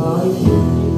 like you.